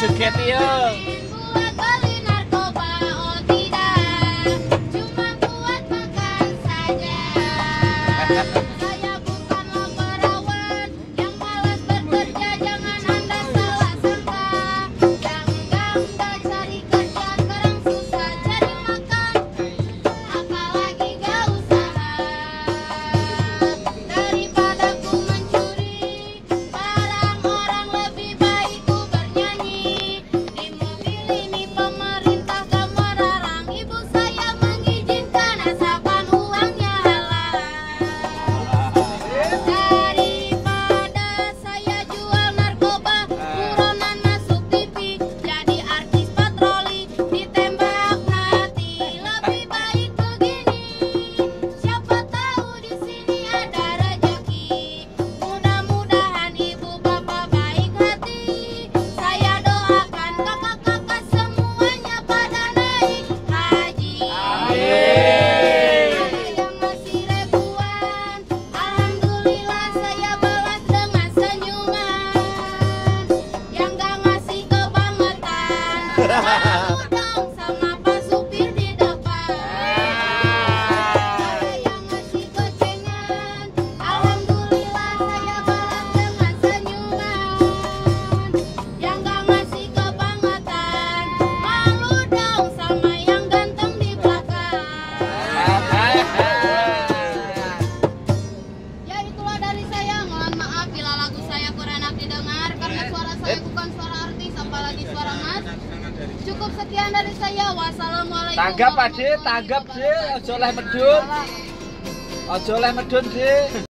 joget yuk Ha ha ha. eh bukan suara artis apalagi suara mas. Cukup sekian dari saya. Wassalamualaikum tanggap aja tanggap aja ojo leh medun. Ojo leh medun deh